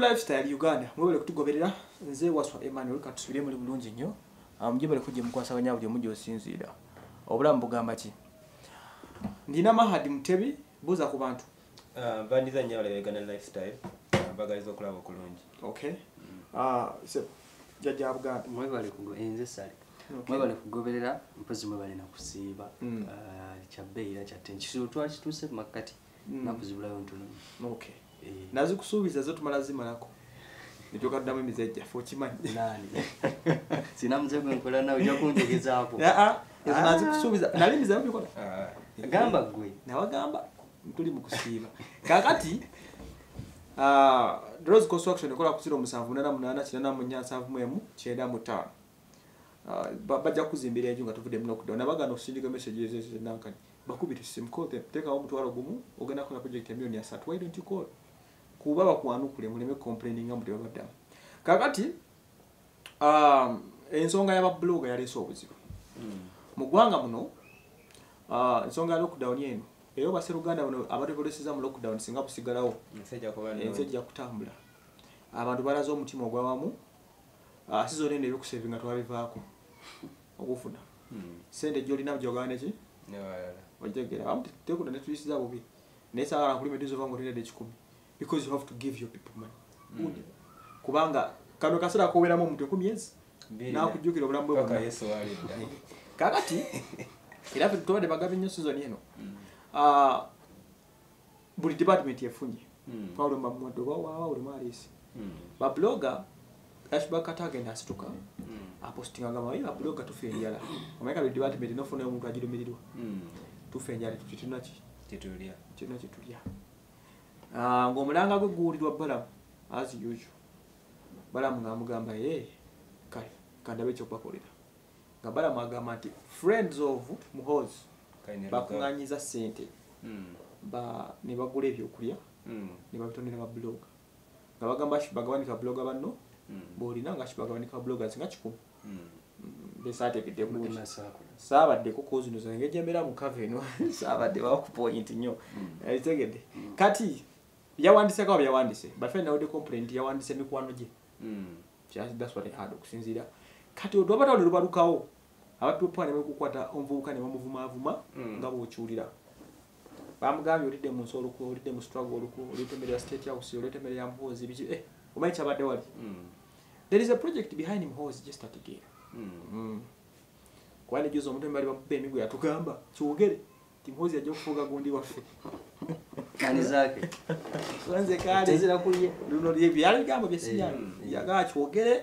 lifestyle uganda. Mwebale kutugoberera nze waswa emmanuel katusubire muli bulungi nnyo. Ah, mujje bale kujja mukwasaganya buli omu gy'osinziira obulamu bugamba ki? Ndina mahadi mutebi buuza ku bantu. Ah, mbandiza nnyo abalabegana lifestyle mbagaliza okulaba okulungi. Okay Ah, se jjajja buganda. Enze sale. Mwebale kugoberera mpozi mwebale nakusiiba. Mm. Ah, kyabbe era kyatte nkisiru twakituuse mumakkati Mm. nakuzibulayo ntono okay nazikusuubiza zo tumala zimalako. Nitokaddamu emize gyaffe okimanyi nani? Sina muze gwe nkola nawe ojja kuntegezaako. Ah, ah, ezo nazikusuubiza. Nali mizayo bikola. Ah, gamba gwe nawagamba tuli mu kusiiba. Kakati ah, Rose construction ekola ku 0788 947 bajja kuzimbira enju nga tuvudde mu lockdown. Nabagana okusindika messages ezenankani bakubire simu call them tekawo omutwalo gumu ogenda kukola project ya milioni asatu why don't you call kuba bakwanukule muleme complaining nga muti babaddamu kakati um, ensonga y'ababloga yaleese obuzibu. Mm, mu ggwanga muno ah, ensonga ya lockdown eno era obase luganda buno abatekoleseza mu lockdown singa busigalawo ensi ejja kutambula. Abantu balaze omutima ogwawamu ah, si zonna eno ebyokusevinga twabivaako okufuna. Mm, sente gyolina gyogane ki? N'ewalala. otegera amu tekuna netuyisiza bubi. Naye saala nkuli medizova nga olina ekikumi because you have to give your people money. Udi. kubanga kano kaseera kobeeramu omuntu enkumi ezi nakujjukira obulamu bwe kakati era ffe tubadde bagabi nnyo sizoni eno. Mm, Ah, buli department efunye. Mm, pawulo mamuwadde obawawa buli mwaliisi mm, babloga ashbakata agenda asituka mm, apostinganga mabaye babloga tufa enjala omanyika buli department nofuna omuntu agirumirirwa mm. tufa enjala kitunaki Tetulya. Ah, ng'omulanga gwe guwulirwa balamu as usual. Balamu ng'amugamba ye kale kandabe ekyokubakolera nga balamu agamba nti friends of muhozi bakuŋŋanyiza ssente. Mm, ba ne bagula ebyokulya mm, ne babitondera babloga nga bagamba bagabanika bloga banno mm, bwolina nga bagabanika bloggers nga kikumi. Mm. mutima saako saabaddeko kozino zange gyemera mu kava eno saabadde bakupoint nnyo. Ekitegedde kati byawandiseko aba byawandise. Bafe nawodde complaint yawandise mikwano gye. Mm, Just that's what I had okusinziira. Kati olwabatawole lubalukawo abapipa ne bakukwata omuvubuka ne bamuvumaavuma Mm. nga bw'okiwulira. Bamugambye olidde mu nsi oluku olidde mu struggle oluku ya state house ya muhoozi biki eh omanyi kyabadde wali? Mm, there is a project behind muhoozi just at again. Mm. kubanga ejuzi omuntu embali bamuba emigo yatugamba kiwogere ti muhoozi ajja okufuuga gundi waffe kani zaake nze kale tezira kulye luno lye byali bigambo byesinyana Eh, yagaa kiwogere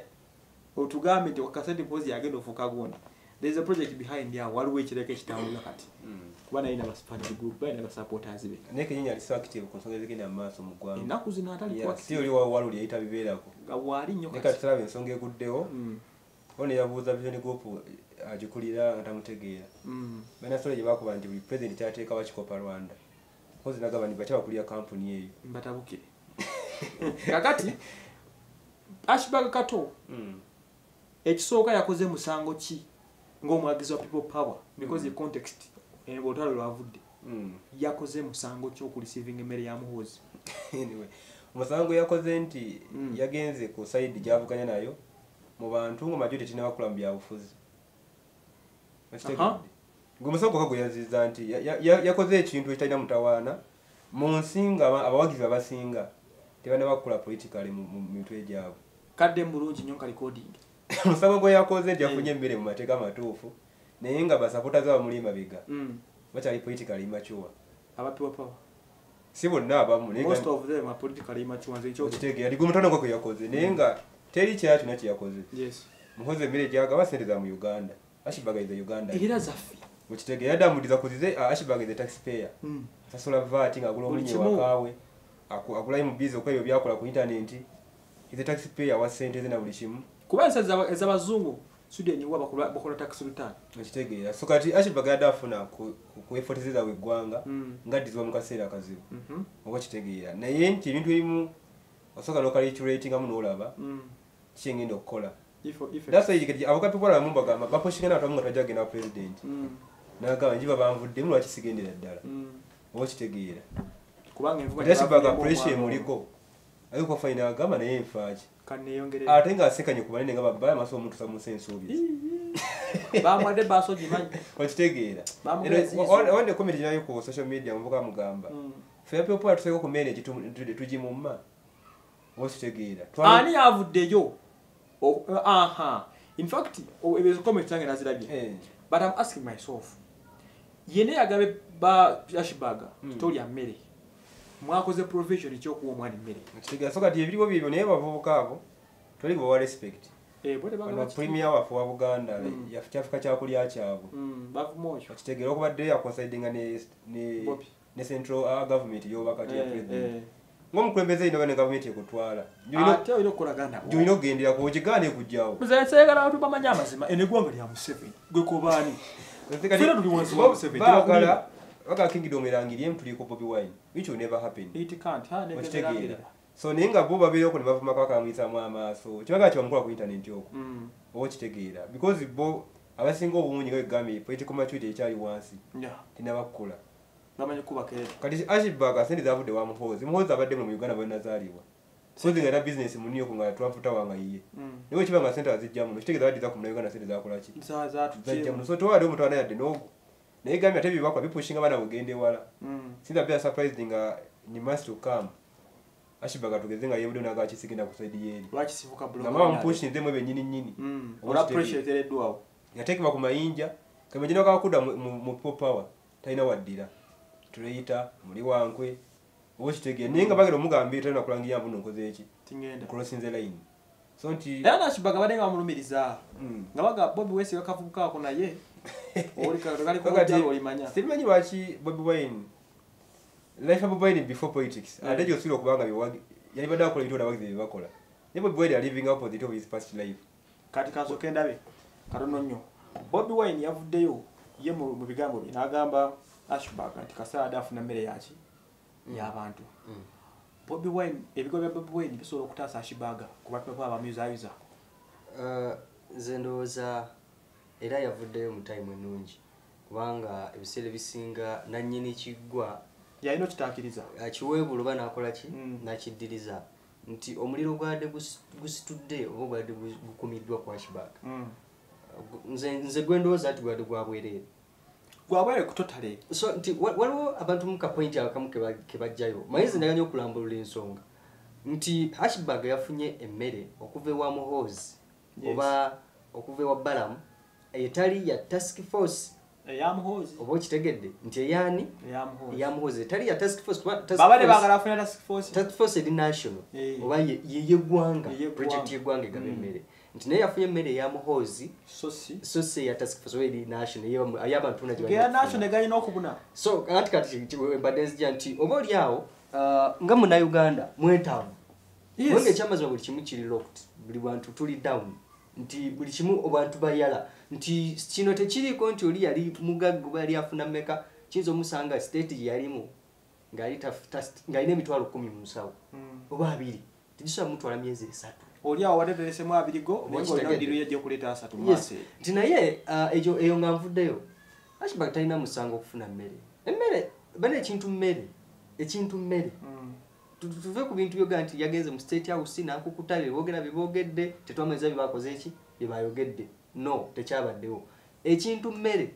otugambe nti wakasente muhoozi yagenda ofuuka gundi. There is a project behind awo waliwo ekireka ekitambula kati. Mm. kuba naye nabasupporting group balina basupporters be. Naye kenyini ali so active ku nsonga ezigenda mu maaso mu ggwanga. Ennaku zino atali Yeah, si oli wawaluli yayita bibeerako. Nga waali nnyo naye kati. kati tulaba ensonga eguddewo. Mm, ono yabuuza vision group agikulira nga tamutegeera. Mm. balina sole gye bakuba nti buli president ateeka bakikopa rwanda mpozi nagamba nti bakya bakulira kampuni eyo mbatabukire kakati ashbag kato. Mm, ekisooka yakoze musango ki? Ng'omwagizi wa people power because the context eh, olutalo lwavudde. Mm. yakoze musango ki okureceiving emmere ya muhoozi? Anyway, omusango yakoze nti Mm. yagenze ku sayidi gyavuganya nayo mu bantu nga majority tinabakula mu byabufuzi Gwe yaziza nti ya- ya- ya- yakoze ekintu ekitalina mutawaana mu nsi nga aba- abawagizi abasinga tebanabakula politically mu mu mitwe gyabwe. Kadde mulungi nnyo nka recording. Omusango gwe yakoze nti yafunye emmere mu mateeka amatuufu naye nga basapota z'abamuli mabega. Mm. bakyali politically immature. Aba people power. Si bonna abamu ligwe mutono gwe yakoze naye nga teri kyala kyonna kye yakoze. Yes. Muhozi emmere gyagaba sente za mu uganda. Ashibagaiza uganda. Era zaffe mukitegeera yaddamuliza kuzize ashibagaiza taxpayer Mm. asasula vat nga agula Buli omunye kimu. wakaawe agulayo mu bizi okwebyo byakola ku intaneti ize taxpayer wa sente ze na buli kimu kuba ez'aba- ez'abazungu sweden wa bakola tax return okitegeera so kati ashibaga yadde afuna ku- ku- kwefotezeza we eggwanga Mm. ngaddizibwa mu kaseera akazibu Mhm. oba kitegeera naye nti ebintu ebimu osooka nokalculatingamu n'olaba Mm. kikyengenda okukola If- if- abakapipolamu bagamba baposhingana atamu nga tajja agenda president Mm. Nagamba njiba banvuddemu lwaki sigendera ddala? Mm. oba kitegeera kubanga envuga ate ashibaga tebafunyeemu pressure emuliko. ayuba fayina agamba naye nfaaki. Ate ngaasekanye ku banene nga babaya amaaso omuntu samusa ensuubizi bamwadde baaso gimanyi okitegeera. Onde komiti gyayo ku social media muvuga mugamba. Mm. fe people atuseeko ku mene tugimumma okitegeera. Ani yavuddeyo O- aha. In fact o- ezo comment zange nazirabye. Eh. but i'm asking myself yene yagabe ba ashbaga Mm. tolya mmere mwakoze provision ekyokuwa omwana emmere. Okitegeera so kati ebiriwo bibyo naye bavubuka abo toli bawa respect. Eh, premier waffe wa buganda Mm. yafu- kyafuka kyakulya kyabwe. Mm, bavuma okyo okitegeera okubadde yakonsidinga ne, central uh, government yobakati ya Eh, president. eh. ngaomukulembeze ino ne gavumenti ekutwala gyolina gyolina okugenderako okigaana ekugjawo Nze nsayagala abantu bamanyi amazima eno eggwanga lya museveni gwe bagala kingdom erangirye emutuliko bobi wine which will never happen. It can't ha okitegeera so naye nga bo babeereko ne bavumako bakamwisamu amaaso kibagala kyebamukola ku internet okwo. Mm. Oba okitegeera because bo abasinga obungi nga begambye political maturity ekyali wansi era kati ashibag sente zavudde wa muhoozi muhoozi abadde muno mu uganda bwenazaalibwa sozi nga era bizinesi mu new york nga trump tower nga yiye mm. Naye kiba nga sente azijja muno kitegeeza baddiza ku uganda sente zakolaki za za zajja muno so towali omutwana yadde n'ogwo naye gambye ate byebakola bipushinga baana bugende wala. Mm. Sinza bya surprised nga ni months to come. Ashibag tugeze nga yebudde naga kisigenda ku side yeeri lwaki sifuka nga mama mupushinzemu ebyennyini nnyini mm. Oba ola kitegeera. pressure etereddwawo yateekebwa ku mayinja. Kamagina kakudda mu- mu mu power talina waddira. Tuleyita muli wankwe oba okitegeera naye nga bagenda omugambye talina kulangira mbu nonkoze eki crossinze line. So nti era nashibaga badde nga bamulumiriza. Mm. nga baga bobi wesi bakavubukaako naye. Oli Kakati, kalikojalo olimanya. simanyi lwaki bobi wine life ya bobi wine before politics Mm. ate gyosubira okubanga yali badde akola ebintu abagizi byebakola naye bobi wine are living opposite of his past life. Kati kansooke ndabe katono nnyo. Bobi wine yavuddeyo ye mu bigambo bye n'agamba ashbag nti kasaada afuna mmere yaki y'abantu Mm. bobi wine ebigambo bya bobi wine bisobola okutaasa ashibaga ku bapipa abamyuzayuza Uh, nze ndowooza era yavuddeyo mu time ennungi kubanga ebiseera ebisinga nannyini kiggwa. Yalina okitaakiriza akiweebula oba nakola ki? Mm. nakiddiriza nti omuliro gwadde gus- gusitudde oba gwadde gu- gukumiddwa ku ashbag Mm. nze nze gwe ndowooza nti gwadde gwa bwereere gwabwere ku totale so nti wa- waliwo abantu mu kapointi akamu ke ba- ke bajjayo mayinzi ndaganya okulambulula ensonga nti ashbag yafunye emmere okuva ewa muhoozi oba okuva ewa balamu etali ya task force. Oba okitegedde nti eyaani? Eyamuhoozi eya muhoozi. Etali ya task force kuba task babadde force- baagala afuna task force. Task force eri national. Eh. oba ye- ye- yeggwanga Ye- yeggwanga. project yeggwanga egaba Mm. Nti naye yafunye emmere eya muhoozi. So si. So si eya task force oba eri national ey'abantu- ey'abantu bonna gye geya bajja kufuna. national galina okubuna. So kati kati mbadde nzija nti oba oli awo uh, nga munauganda mwetaavu. Yes. bonga ekyamazima buli kimu kiri locked buli bantu tuli down. Nti buli kimu abantu bayala. Nti kino tekiriiko nti oli yali mugagga oba yali afuna mmeka kiyinza omusanga state gye yalimu ng'ali taf- tas- ng'alina emitwalo kumi mu nsawo Mm. oba abiri. Tegisobola mutwala myezi esatu oli awo wadeteresemu abirigo Oba naye ngaolina yajja okuleeta asatu mu yes. maaso. Eyo. nti naye uh, ekyo eyo nga nvuddeyo ashbag talina musango okufuna mmere. Emmere bana ekintu mmere ekintu mmere. Mm. Tu- tu- tuve ku bintu byoga nti yagenze mu state house nakukuta byebogera byebogedde tetwamanyiriza byebakoze eki? Byebayogedde no tekyabaddewo. Ekintu mmere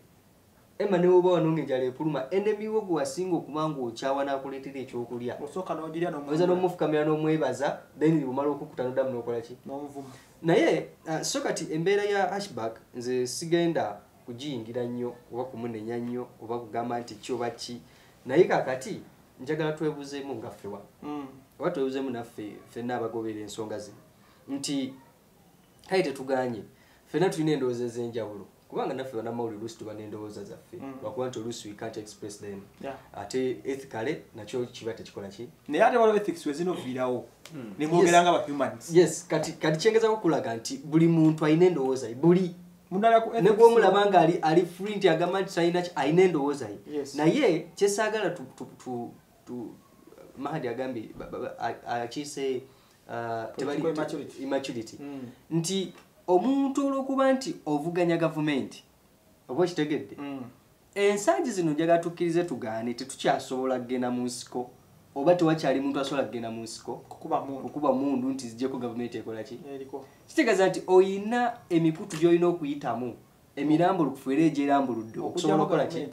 ema newoba wano ngaenjala epuluma enemiwo gwe wasinga okuba nga okyawa nakuleetera ekyokulya. Oyinza n'omufukamira n'omwebaza then bwomala okukuta noddamu nokola ki? N'omuvuma naye uh, so kati embeera ya ashback nze sigenda kugiyingira nnyo oba kumunenya nnyo oba kugamba nti kyoba ki. Naye kakati njagala twebuzeemu nga ffewa. Mm. oba twebuzeemu naffe ffenna abagobera ensonga zino. Nti kale tetuganye ffenna tulina endowooza ez'enjawulo kubanga naffe bannamawulire oluusi tuba n'endowooza zaffe Mm. lwakuba nti oluusi we can't express them ate ethicale nakyo kiba tekikola ki naye ate waliwo ethics wezinoviirawo nemwogera nga bahumans yes kati kati kyengezako kulaga nti buli muntu alina endowooza buli negwomulaba nga ali free nti agamba nti talina alina endowooza ye naye kyesaagala mahadi agambye akiise uh, tebali- immaturity. Mm. nti omuntu olwokuba nti ovuganya gavumenti oba okitegedde Mm. ensangi zino njagala tukkirize tugaane tetukyasobola kgenda mu nsiko oba tewakyali muntu asobola kugenda mu nsiko kukuba mundu. okuba mundu nti zijjeko gavumenti ekola ki? Kitegeeza nti oyina emikutu gy'olina okuyitamu emirambo lukufu era egyerambuludde okusobola okukola ki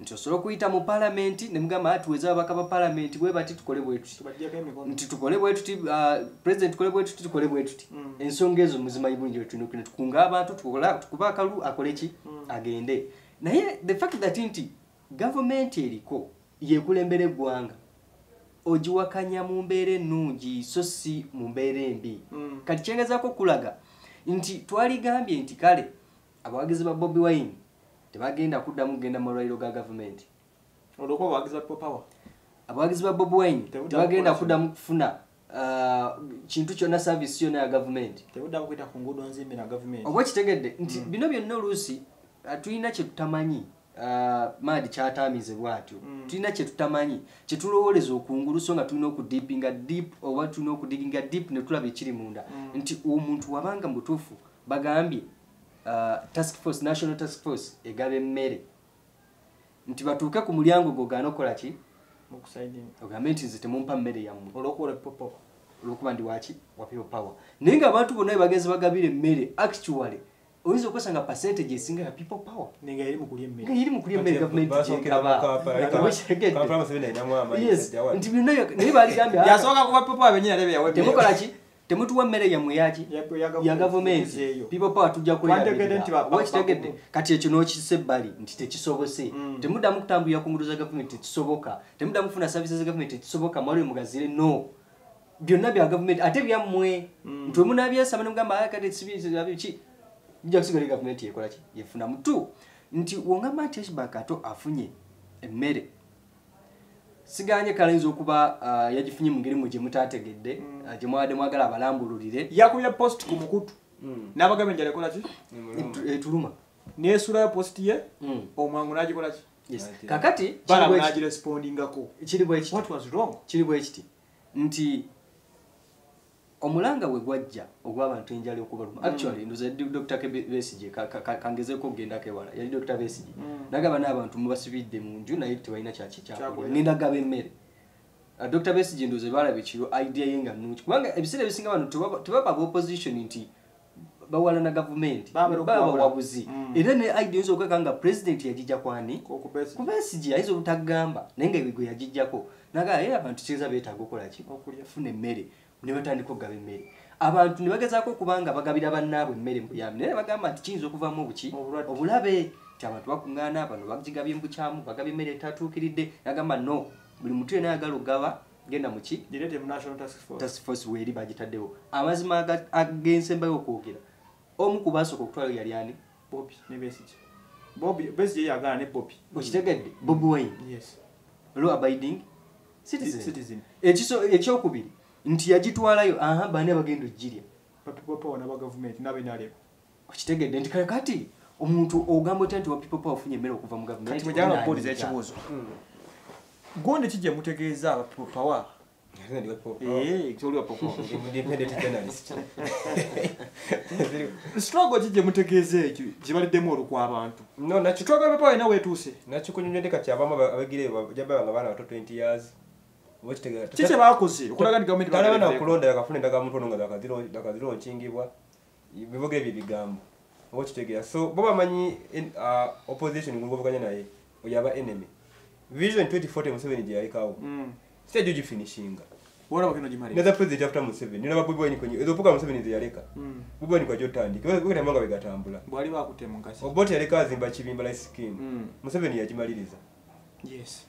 nti osobola okuyita mu palamenti ne mugamba "Ah, tuweze ababaka ba palamenti bwe bati tukole bwe tuti tubajjako emikono nti tukole bwe tuti ah, president tukole bwe tuti tukole bwe tuti Mm. ensonga ezo muzimanyi bulungi okugenda tukunga abantu tukuba akalu akole ki Mm. agende naye the fact that nti gavumenti eriko yekulembera eggwanga ogiwakanya mu mbeera ennungi so si mu mbeera embi Mm. kati kyengezaako okulaga nti twaligambye nti kale abawagizi ba bobi wine tebagenda kuddamu kugenda mu malwaliro ga gavumenti olwokuba bawagiza people power? Abawagizi ba bobi wine tebagenda kuddamu kufuna ah, kintu kyonna saavisi yonna ya gavumenti tebuddamu kuyita ku nguudo nzimbi na gavumenti oba kitegedde nti bino byonna oluusi ah, tulina kye tutamanyi ah, maadi kyatamize bwatyo Mm. tulina kye tutamanyi kye tulowoleza okungulu so nga tulina okudipinga deep oba tulina okudiginga deep ne tulaba ekiri munda. Mm. nti omuntu wabanga mu butuufu bagambye task force national task force egaba emmere. Nti batuuke ku mulyango gwo gaana okukola ki? Ogambe nti nze temumpa mmere yammwe. Olwokuba ndi waki wa people power? Naye ng'abantu bonna bebagenzi bagabira emmere actually oyinza okwesanga percentage esinga ya people power? Nenga eri mukulya emmere. Nga gavumenti gyekaba Yes, nti byonna naye baligambye "Ah, yasooka kuba people power benyini ate beyawe temukola ki temutuwa mmere yammwe yaki Ya- gavumenti power tujja ba- kati ekyo n'okisa ebbali nti tekisobose. Mm. temuddamu kutambulira ku ngudo za gavumenti tekisoboka. Temuddamu kufuna services za gavumenti tekisoboka. Mwaliwe mugazire no. Byonna bya gavumenti ate byammwe Mm. nti wemunabyesaba nemugamba "Ah, kati sibiki bijja kusigala gavumenti yekola ki? Yefuna mutu. Nti wongamba nti hbak ato afunye emmere siganye kalayinza okuba ah, yagifunye mu ngeri mu gye mutategedde Mm. ah, gye mwawadde mwagala abalambululire. Yakubya post ku mukutu. N'abagambye nti alekola ki? Etu- etuluma neesulayo post ye Mm. omwangu n'agikola ki? Kakati kiri balamu bwe omulanga bwe gwajja ogw'abantu enjala okubaluma actually ndoza yali dr besige ka- ka- ka- kangezeeko okugendako ewala yali dr besige. Mm. nagaba n'abantu mubasibidde mu nju naye tebalina kyaki kyakulya. Kyakulya. nendagaba emmere. Uh, dr besige ndoza balaba ekiro idea ye nga nnungi. Kubanga ebiseera ebisinga bano tebaba tebaba opposition nti bawalana gavumenti. Baba baba okuwabula. bawabuzi Mm. era ne idea oyinza okweka nga president yagijja kwani okubesi kubesigi ayinza obutagamba. Naye nga gwe yagijjako. Nagaa era abantu kiyinza beetaaga okukola ki? Funa emmere ne batandika okugaba emmere. Abantu ne bagezaako okubanga bagabira bannaabwe emmere mu buyambi naye bagamba nti kiyinza okuvamu obuki? Obulabe nti abantu bakuŋŋaana bano bagigabye mu bukyamu bagaba emmere etatuukiridde nagamba no buli muntu yena ayagala okugaba genda mu ki? Direte mu national task force. Weeri bagitaddewo. Amazima agensembayo okwogera omu ku baasooka okutwalayo yali ani? Okitegedde? Bobi wine? Yes. Law abiding? Citizen. Ekyokubiri nti yagitwalayo aha bane bagenda ogirya ba people power n'aba gavumenti n'abenalebo okitegedde nti kale kati omuntu ogamba otya nti wa people power ofunye emmere okuva mu kati gavumenti mwejagala okubuuliza ekibuuzo. Gonde kijje mutegeeza aba people power? Kyoli wa people power. struggle kijje mutegeeza ekyo? Gibaliddemu olukwa abantu. People power ina weetuuse. Nakikunyumyadde kati abamu abagire jabanga baana bato 20 years oba kitegera ki kye baakoze? Okulaga nti gavumenti talabana bagezeeko. kulonda yakafuna endagamuntu nga dakaziroonkingibwa bivuga ebyo ebigambo. Oba kitegeera so bo bamanyi opposition nguluvuganya naye oyo aba enemy. Vision 2040 museveni gye yalekawo Mm. sitajo gifinishinga neza president after museveni. Nina babubi wayini kwenye ezo puka museveni ze yaleka. Mm. bubi wayini kwa jotandika wekati amanga begatambula oboti yaleka azimba kibimba life scheme Mm. museveni yagimaliriza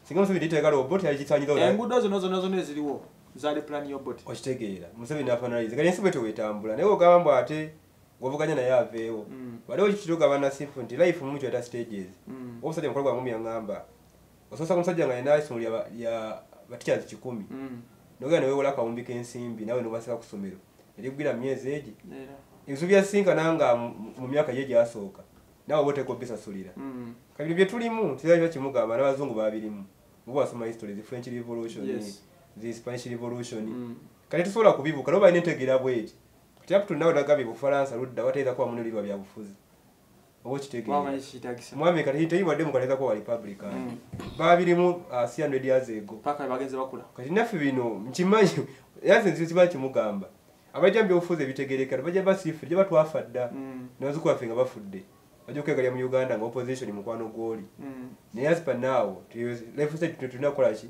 singa museveni yitegala oboti yagisanyiza enguudo zino zona zona eziriwo zaali plan yobot okitegeera museveni afanalize kati ensi bwe tewetambula naye ogamba mbu ate govuganya naye aveewo. Mm. waliwo kitugabana simple nti life mumu kyeta stages. Mm. omusajja mukolo gwamumu yaŋŋamba ososa ku musajja nga yina isomo lya- batikyaz kikumi. Mm. nogenda newewola akawumbi k'ensimbi nawe nobasika ku ssomero. Erigwira mu myezi egi? Ebizu byasinkana nga mu- mu myaka ye gyasooka nawe oba oteeka obisasulira Mm. kabiri bye tulimu tirabiba kimugamba n'abazungu babirimu. Muba wasoma history zi french revolution zi spanish revolution. Mm. kati tusobola kubibuka naye balina entegeera bweti. Kati aputu nawe nagambye bufalansa ludda wateeza kuba munulirwa byabufuzi oba wamanyi okitegeera kikitagisa mwami kati teyiwadde mukalezako wa republican. Mm. babirimu 300 years bakula. Kati naffe bino nkimanyi yanze nzizo kiba kimugamba. Abajja mu byobufuzi ebitegerekera bajja basiifu gye batwafa dda nabazuku baffe nga bafudde bajja okwegalya mu uganda nga opposition mukwano gwoli Mm. naye asipa naawo tulina kukolaki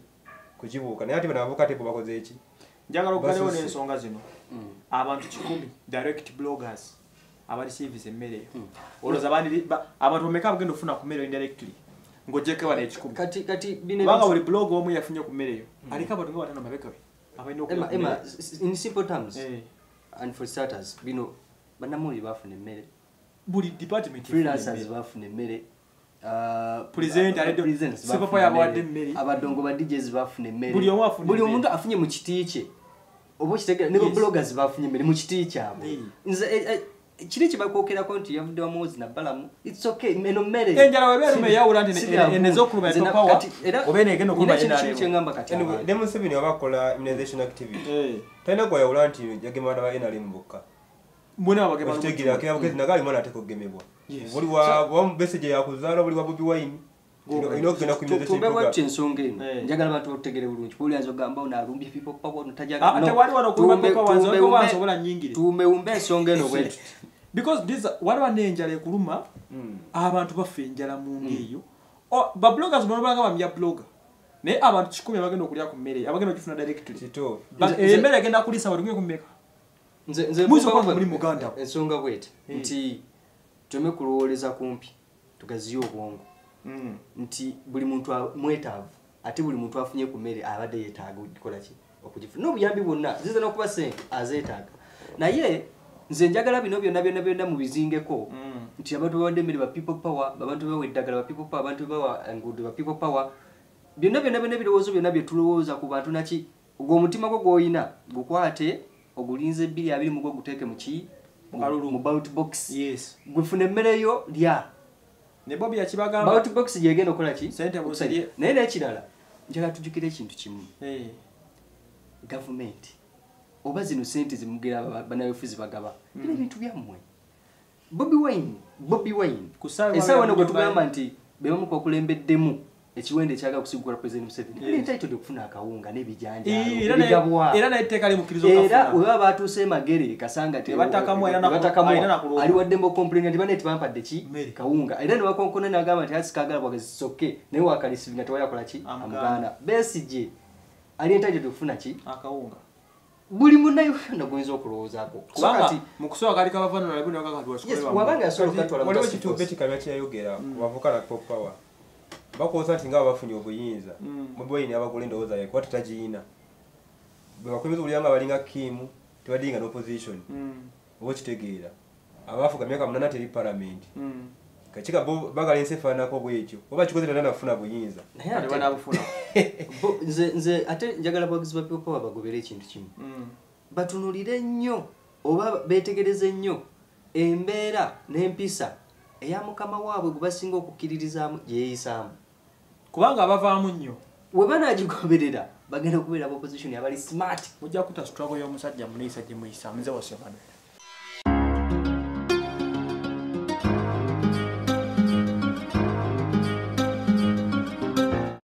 kukibuuka. Naye ate bano abavuka tebo bakoze eki njagala okugalewo n'ensonga zino. Abantu kikumi direct bloggers abareceives emmere. Eyo olowooza abantu bameka bagenda okufuna ku mmere indirectly? Ng'ogyeko bano ekikumi. Kubanga buli blog omu yafunye ku mmere eyo aliko abantu nga batano mabega be abalina in simple terms Eh, and for starters bino bannamawulire bafuna emmere buli department freelancers bafuna emmere. Uh, Presenter, uh, radio- presenters Super bafuna Fire abawadde emmere. abadongo ba djs bafuna emmere. Omuntu afunye mu kiti kye oba okitegeera ne Yes. bloggers bafunye emmere mu kiti kyabwe nze eh, eh, kiri kyebakwokerako nti yavudde wamuwozi nabbalamu its okay eno mmere. Enjala webeeruma eyawula nti Si ene- byangu. ene ez'okuluma Nze ya na- Top Power, kati era- oba eno egenda okuluma nina kintu NRM. kimu kyeŋŋamba kati Anyway, abantu. ne museveni waba akola immunization activity. Talina kweyawula nti yagema abaana ba nrm bokka mbona abagema okitegeera kebagezi naga alimo anateeka okugemebwa buli wa wa message yakuzaala buli wa bobi wine. Ensonga eno Eh. njagala abantu bakutegere bulungi. Kulianza ogamba ono tajagala- Ah, ensonga eno bwetyo because this waliwo n'enjala ekuluma Mm. abantu bafa enjala mu ngeeyo O, babloggers bano banga bamya blogger. Naye abantu kikumi abagenda okulya ku mmere abagenda okifuna directly emmere egenda kulisa bali ku muli Muganda. ensonga bweti Eh. nti tume kulowooleza kumpi tugaziye obwongo Mm. nti buli muntu mwetaavu ate buli muntu afunye ku mmere abadde yeetaaga okikola ki okugifuna n'obuyambi bwonna ziza n'okuba sente azeetaaga naye nze njagala bino byonna byonna byonna mubizingeko Mm. nti abantu bawadde emmere ba people power abantu bawa eddagala ba people power abantu bawa enguudo ba people power byonna byonna byonna ebirowoozo byonna bye tulowooza ku bantu naki ogwo omutima gwo gw'olina gukwate ogulinze ebbiri abiri mu gwo guteeke mu ki? Mu bout box. Yes. Gwefuna emmere yo lya. Ne bobi yakibagamba bout box gyegenda okukola ki? Naye n'ekirala njagala tujjukire ekintu kimu. Gavumenti oba zino sente zimugera banabefuzi bagaba bino ebintu byammwe. Bobi wine bobi wine. Esaawa wano gwe tugamba nti bebamu kwakulembeddemu ekiwendo ekyagala kusigula president museveni. Yes. entitled okufuna akawunga eh, n'ebijanjalo era naye- ebigabwa. era naye etteeka limukkiriza era okafuna weba batuuse emagere kasanga ali waddemu okompulinga nti bane tibampadde ki? Kawunga. Era newakonkona nagamba nti asikagala bwagezi soke naye wakalisibi nga tewayakola ki? Amugaana. besije ali entitled okufuna ki? Akawunga. Buli munnayuganda gwoyinza okulowoozaako. Wabanga yasobola okukatwala waliwo task kitu force. beti kalya kyeyayogera ku bavuka na pop bakoosa nti nga bafunye obuyinza Mm. bobiwine abagula endowooza yakuba tetagiyina bwe bakulembeza obulya nga balinga kimu tebadinga n'opposition Mm, oba okitegeera. Abaafuga myaka munana teri palamenti mm. kakika bo bagala ensi efaananako bwekyo oba kikoze tena nafuna buyinza? Naye ate- banabufuna nze nze ate njagala bawagizi ba people bagobere ekintu kimu. Batunulire nnyo oba beetegereze nnyo embeera n'empisa eya mukama waabwe gwe basinga okukkiririzaamu gyeyisaamu kubanga abavaamu nnyo. We banaagigoberera bagenda okubeera opposition abali smart. Ojja kuta struggle y'omusajja muneyisa gye muyisa muze wasebano